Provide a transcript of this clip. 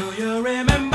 Do you remember?